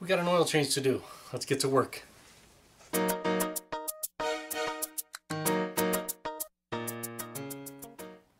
We got an oil change to do. Let's get to work.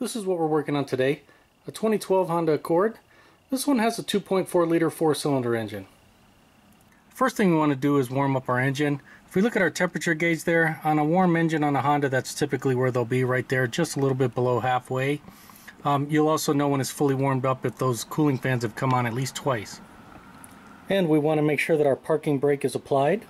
This is what we're working on today. A 2012 Honda Accord. This one has a 2.4 liter four cylinder engine. First thing we want to do is warm up our engine. If we look at our temperature gauge there, on a warm engine on a Honda, that's typically where they'll be right there, just a little bit below halfway. Um, you'll also know when it's fully warmed up if those cooling fans have come on at least twice. And we want to make sure that our parking brake is applied.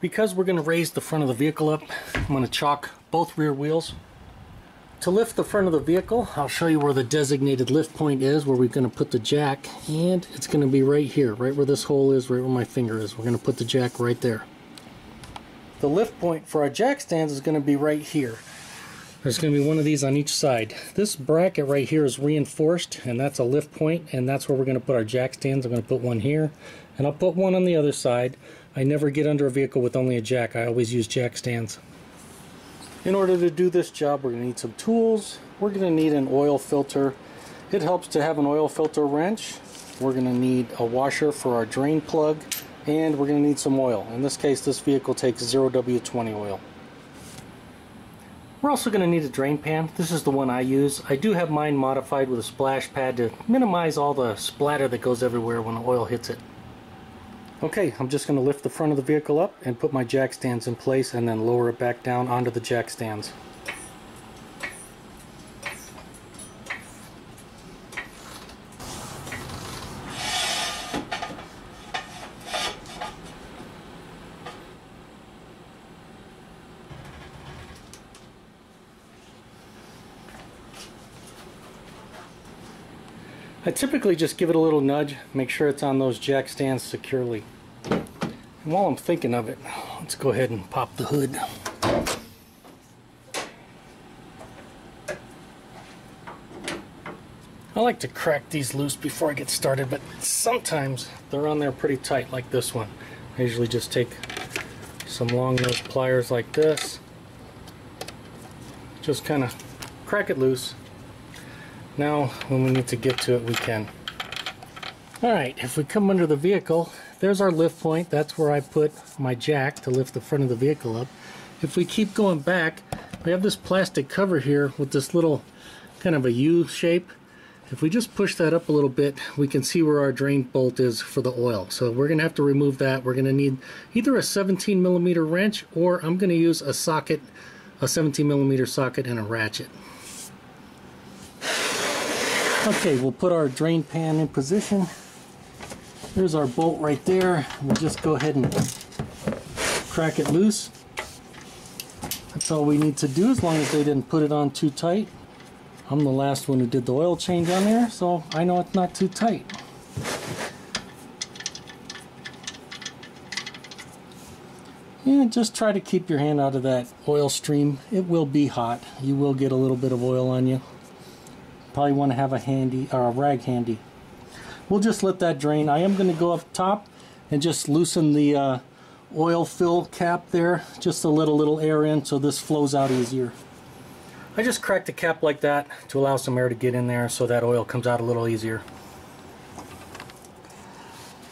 Because we're going to raise the front of the vehicle up, I'm going to chalk both rear wheels. To lift the front of the vehicle, I'll show you where the designated lift point is, where we're going to put the jack, and it's going to be right here, right where this hole is, right where my finger is. We're going to put the jack right there. The lift point for our jack stands is going to be right here. There's going to be one of these on each side. This bracket right here is reinforced, and that's a lift point, and that's where we're going to put our jack stands. I'm going to put one here, and I'll put one on the other side. I never get under a vehicle with only a jack. I always use jack stands. In order to do this job, we're going to need some tools. We're going to need an oil filter. It helps to have an oil filter wrench. We're going to need a washer for our drain plug, and we're going to need some oil. In this case, this vehicle takes 0W20 oil. We're also going to need a drain pan. This is the one I use. I do have mine modified with a splash pad to minimize all the splatter that goes everywhere when the oil hits it. Okay, I'm just going to lift the front of the vehicle up and put my jack stands in place and then lower it back down onto the jack stands. Typically just give it a little nudge, make sure it's on those jack stands securely. And while I'm thinking of it, let's go ahead and pop the hood. I like to crack these loose before I get started, but sometimes they're on there pretty tight like this one. I usually just take some long nose pliers like this, just kind of crack it loose now, when we need to get to it, we can. Alright, if we come under the vehicle, there's our lift point. That's where I put my jack to lift the front of the vehicle up. If we keep going back, we have this plastic cover here with this little kind of a U shape. If we just push that up a little bit, we can see where our drain bolt is for the oil. So we're going to have to remove that. We're going to need either a 17 millimeter wrench or I'm going to use a socket, a 17 millimeter socket and a ratchet. Okay, we'll put our drain pan in position. There's our bolt right there. We'll just go ahead and crack it loose. That's all we need to do as long as they didn't put it on too tight. I'm the last one who did the oil change on there, so I know it's not too tight. Yeah, just try to keep your hand out of that oil stream. It will be hot. You will get a little bit of oil on you. Probably want to have a handy or a rag handy. We'll just let that drain. I am going to go up top and just loosen the uh, oil fill cap there just to let a little air in so this flows out easier. I just cracked the cap like that to allow some air to get in there so that oil comes out a little easier.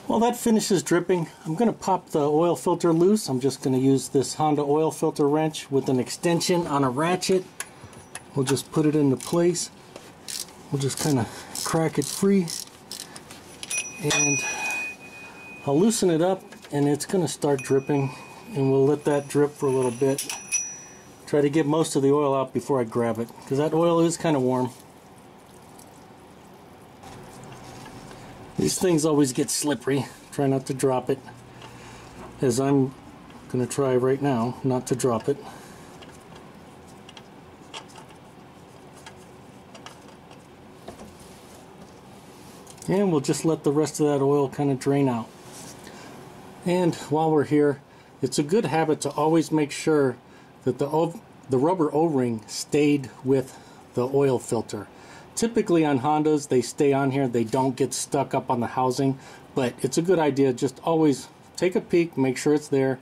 While that finishes dripping, I'm going to pop the oil filter loose. I'm just going to use this Honda oil filter wrench with an extension on a ratchet. We'll just put it into place we'll just kind of crack it free and I'll loosen it up and it's going to start dripping and we'll let that drip for a little bit. Try to get most of the oil out before I grab it because that oil is kind of warm. These things always get slippery. Try not to drop it as I'm going to try right now not to drop it and we'll just let the rest of that oil kind of drain out. And while we're here it's a good habit to always make sure that the the rubber o-ring stayed with the oil filter. Typically on Hondas they stay on here they don't get stuck up on the housing but it's a good idea just always take a peek make sure it's there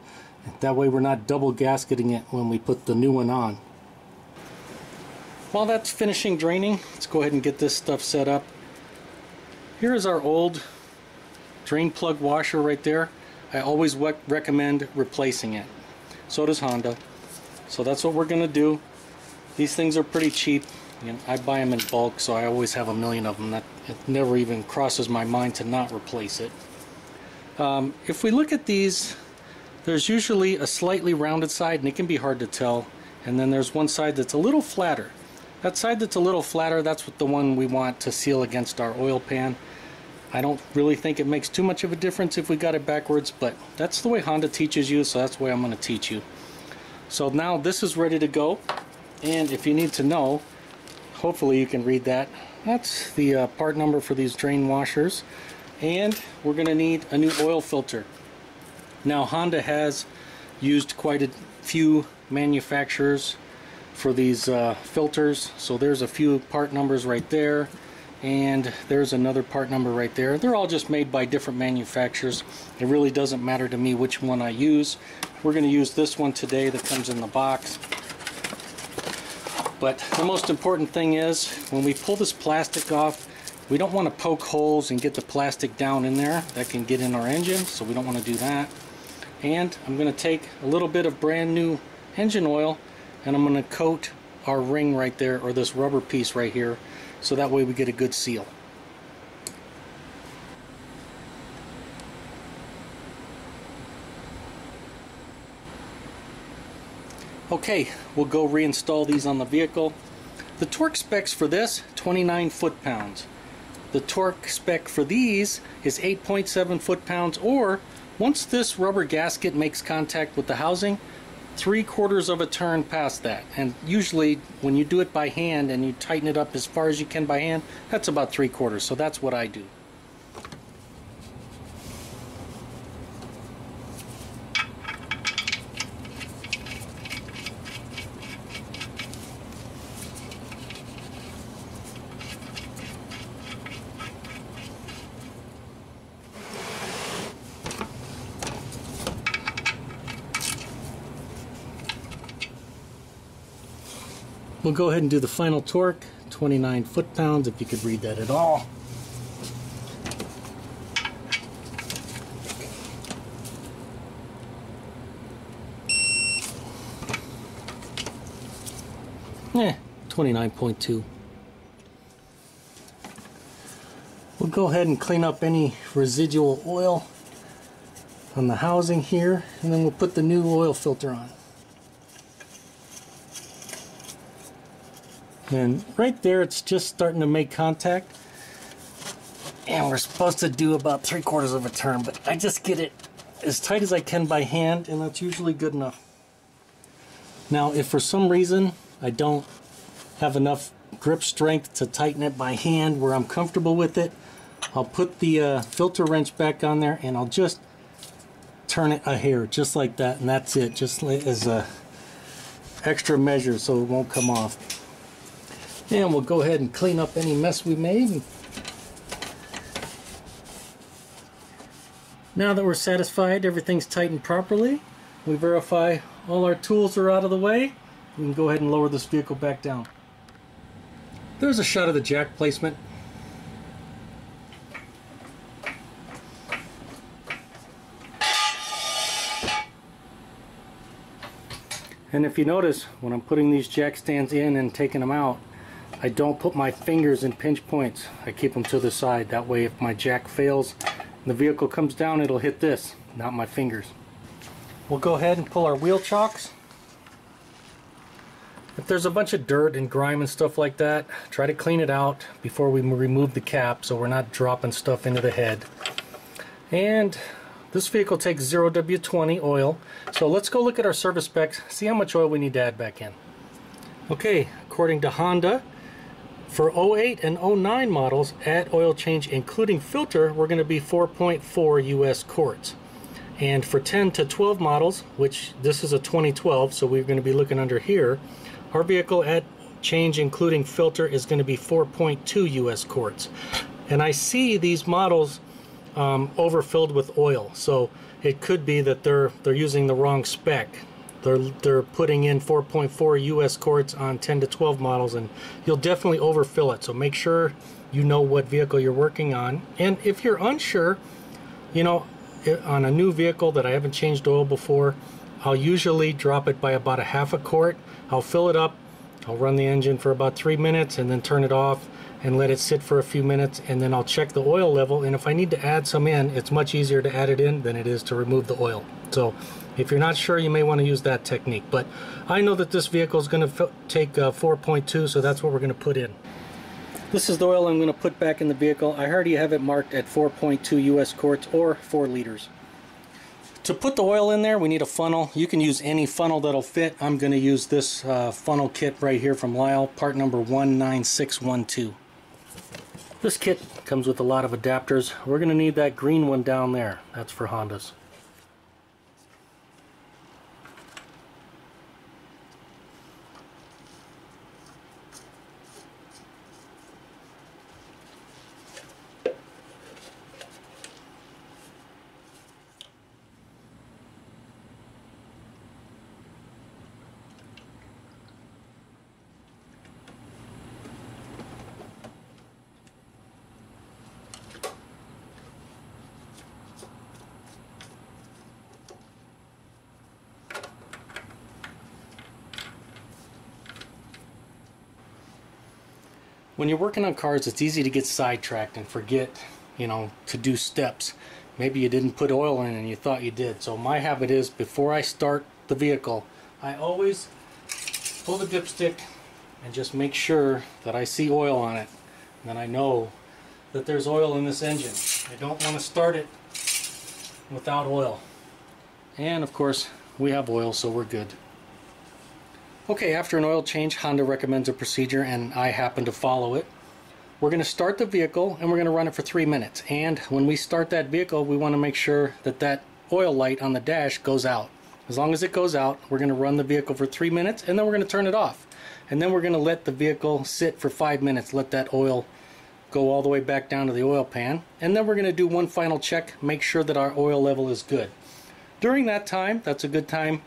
that way we're not double gasketing it when we put the new one on. While that's finishing draining let's go ahead and get this stuff set up here is our old drain plug washer right there, I always recommend replacing it. So does Honda. So that's what we're going to do. These things are pretty cheap. You know, I buy them in bulk, so I always have a million of them. That it never even crosses my mind to not replace it. Um, if we look at these, there's usually a slightly rounded side, and it can be hard to tell. And then there's one side that's a little flatter. That side that's a little flatter, that's what the one we want to seal against our oil pan. I don't really think it makes too much of a difference if we got it backwards, but that's the way Honda teaches you, so that's the way I'm going to teach you. So now this is ready to go, and if you need to know, hopefully you can read that. That's the uh, part number for these drain washers, and we're going to need a new oil filter. Now Honda has used quite a few manufacturers for these uh, filters. So there's a few part numbers right there and there's another part number right there. They're all just made by different manufacturers. It really doesn't matter to me which one I use. We're going to use this one today that comes in the box. But the most important thing is when we pull this plastic off, we don't want to poke holes and get the plastic down in there. That can get in our engine, so we don't want to do that. And I'm going to take a little bit of brand new engine oil and I'm going to coat our ring right there or this rubber piece right here so that way we get a good seal. Okay, we'll go reinstall these on the vehicle. The torque specs for this, 29 foot-pounds. The torque spec for these is 8.7 foot-pounds or once this rubber gasket makes contact with the housing, three quarters of a turn past that. And usually when you do it by hand and you tighten it up as far as you can by hand, that's about three quarters. So that's what I do. We'll go ahead and do the final torque, 29 foot-pounds, if you could read that at all. Eh, 29.2. We'll go ahead and clean up any residual oil on the housing here, and then we'll put the new oil filter on. And right there, it's just starting to make contact. And we're supposed to do about three quarters of a turn, but I just get it as tight as I can by hand, and that's usually good enough. Now, if for some reason I don't have enough grip strength to tighten it by hand where I'm comfortable with it, I'll put the uh, filter wrench back on there and I'll just turn it a hair, just like that, and that's it, just as a extra measure so it won't come off. And we'll go ahead and clean up any mess we made. Now that we're satisfied everything's tightened properly, we verify all our tools are out of the way, we can go ahead and lower this vehicle back down. There's a shot of the jack placement. And if you notice, when I'm putting these jack stands in and taking them out, I don't put my fingers in pinch points. I keep them to the side. That way if my jack fails and the vehicle comes down, it'll hit this, not my fingers. We'll go ahead and pull our wheel chocks. If there's a bunch of dirt and grime and stuff like that, try to clean it out before we remove the cap so we're not dropping stuff into the head. And this vehicle takes 0W20 oil. So let's go look at our service specs, see how much oil we need to add back in. Okay, according to Honda, for 08 and 09 models, at oil change including filter, we're going to be 4.4 US quarts. And for 10 to 12 models, which this is a 2012, so we're going to be looking under here, our vehicle at change including filter is going to be 4.2 US quarts. And I see these models um, overfilled with oil, so it could be that they're they're using the wrong spec. They're, they're putting in 4.4 US quarts on 10 to 12 models and you'll definitely overfill it. So make sure you know what vehicle you're working on. And if you're unsure, you know, on a new vehicle that I haven't changed oil before, I'll usually drop it by about a half a quart. I'll fill it up, I'll run the engine for about three minutes and then turn it off and let it sit for a few minutes and then I'll check the oil level and if I need to add some in it's much easier to add it in than it is to remove the oil so if you're not sure you may want to use that technique but I know that this vehicle is going to take uh, 4.2 so that's what we're going to put in this is the oil I'm going to put back in the vehicle I already have it marked at 4.2 US quarts or 4 liters to put the oil in there, we need a funnel. You can use any funnel that'll fit. I'm going to use this uh, funnel kit right here from Lisle, part number 19612. This kit comes with a lot of adapters. We're going to need that green one down there. That's for Hondas. When you're working on cars, it's easy to get sidetracked and forget, you know, to do steps. Maybe you didn't put oil in and you thought you did. So my habit is before I start the vehicle, I always pull the dipstick and just make sure that I see oil on it. And then I know that there's oil in this engine. I don't want to start it without oil. And of course, we have oil, so we're good. Okay, after an oil change, Honda recommends a procedure and I happen to follow it. We're going to start the vehicle and we're going to run it for three minutes. And when we start that vehicle, we want to make sure that that oil light on the dash goes out. As long as it goes out, we're going to run the vehicle for three minutes and then we're going to turn it off. And then we're going to let the vehicle sit for five minutes, let that oil go all the way back down to the oil pan. And then we're going to do one final check, make sure that our oil level is good. During that time, that's a good time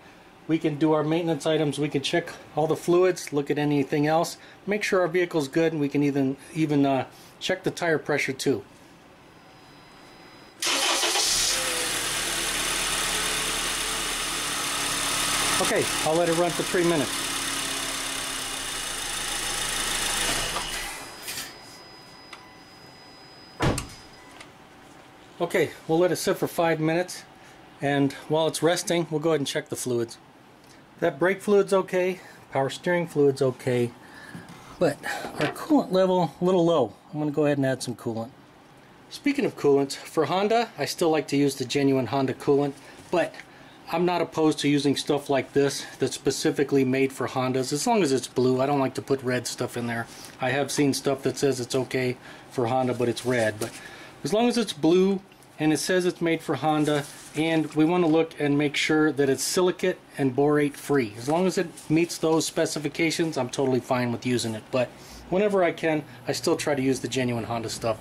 we can do our maintenance items. We can check all the fluids look at anything else make sure our vehicle's good and we can even even uh, check the tire pressure too. Okay I'll let it run for three minutes. Okay we'll let it sit for five minutes and while it's resting we'll go ahead and check the fluids that brake fluid's okay, power steering fluid's okay, but our coolant level a little low. I'm going to go ahead and add some coolant. Speaking of coolants, for Honda, I still like to use the genuine Honda coolant, but I'm not opposed to using stuff like this that's specifically made for Hondas. As long as it's blue, I don't like to put red stuff in there. I have seen stuff that says it's okay for Honda, but it's red. But as long as it's blue and it says it's made for Honda and we want to look and make sure that it's silicate and borate free. As long as it meets those specifications, I'm totally fine with using it. But whenever I can, I still try to use the genuine Honda stuff.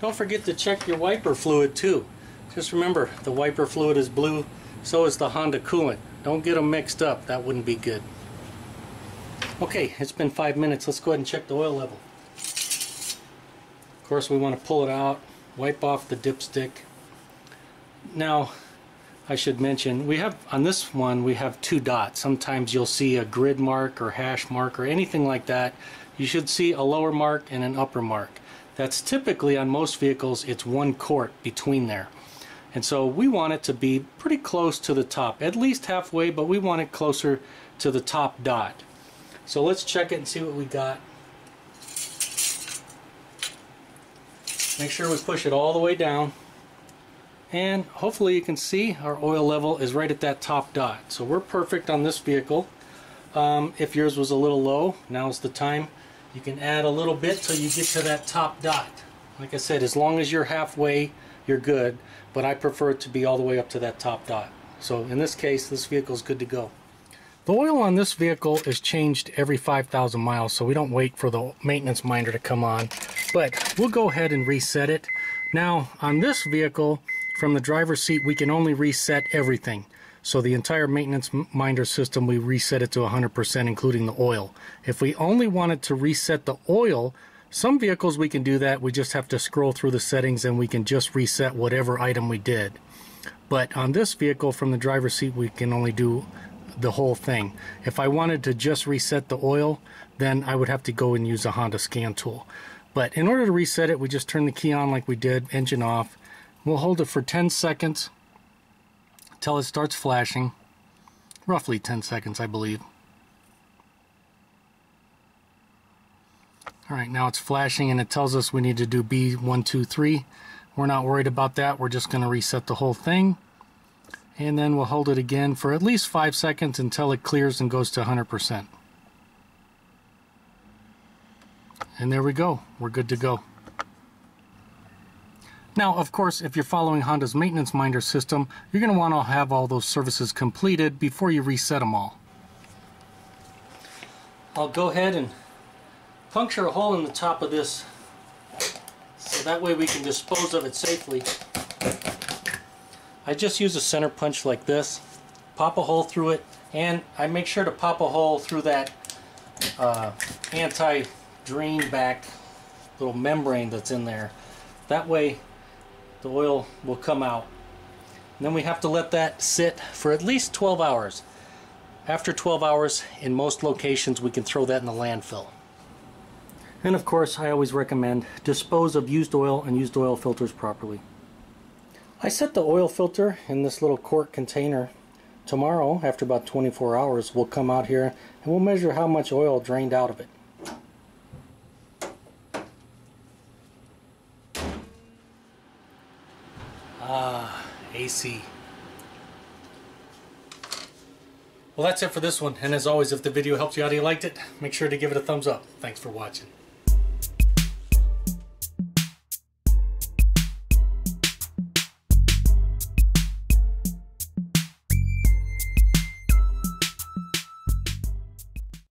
Don't forget to check your wiper fluid too. Just remember, the wiper fluid is blue, so is the Honda coolant. Don't get them mixed up, that wouldn't be good. Okay, it's been five minutes. Let's go ahead and check the oil level. Of course, we want to pull it out, wipe off the dipstick. Now, I should mention, we have, on this one, we have two dots. Sometimes you'll see a grid mark or hash mark or anything like that. You should see a lower mark and an upper mark. That's typically, on most vehicles, it's one quart between there. And so we want it to be pretty close to the top, at least halfway, but we want it closer to the top dot. So let's check it and see what we got. Make sure we push it all the way down. And hopefully you can see our oil level is right at that top dot. So we're perfect on this vehicle. Um, if yours was a little low, now's the time. You can add a little bit till you get to that top dot. Like I said, as long as you're halfway, you're good. But I prefer it to be all the way up to that top dot. So in this case, this vehicle is good to go. The oil on this vehicle is changed every 5,000 miles, so we don't wait for the maintenance minder to come on. But we'll go ahead and reset it. Now, on this vehicle, from the driver's seat, we can only reset everything. So the entire maintenance minder system, we reset it to 100%, including the oil. If we only wanted to reset the oil, some vehicles we can do that. We just have to scroll through the settings and we can just reset whatever item we did. But on this vehicle from the driver's seat, we can only do the whole thing. If I wanted to just reset the oil, then I would have to go and use a Honda scan tool. But in order to reset it, we just turn the key on like we did, engine off. We'll hold it for 10 seconds until it starts flashing. Roughly 10 seconds, I believe. Alright, now it's flashing and it tells us we need to do B123. We're not worried about that. We're just going to reset the whole thing. And then we'll hold it again for at least 5 seconds until it clears and goes to 100%. And there we go. We're good to go. Now, of course, if you're following Honda's maintenance minder system, you're going to want to have all those services completed before you reset them all. I'll go ahead and puncture a hole in the top of this so that way we can dispose of it safely. I just use a center punch like this, pop a hole through it, and I make sure to pop a hole through that uh, anti-drain back little membrane that's in there. That way the oil will come out. And then we have to let that sit for at least 12 hours. After 12 hours, in most locations, we can throw that in the landfill. And of course, I always recommend dispose of used oil and used oil filters properly. I set the oil filter in this little quart container. Tomorrow, after about 24 hours, we'll come out here and we'll measure how much oil drained out of it. Ah, AC. Well, that's it for this one. And as always, if the video helped you out or you liked it, make sure to give it a thumbs up. Thanks for watching.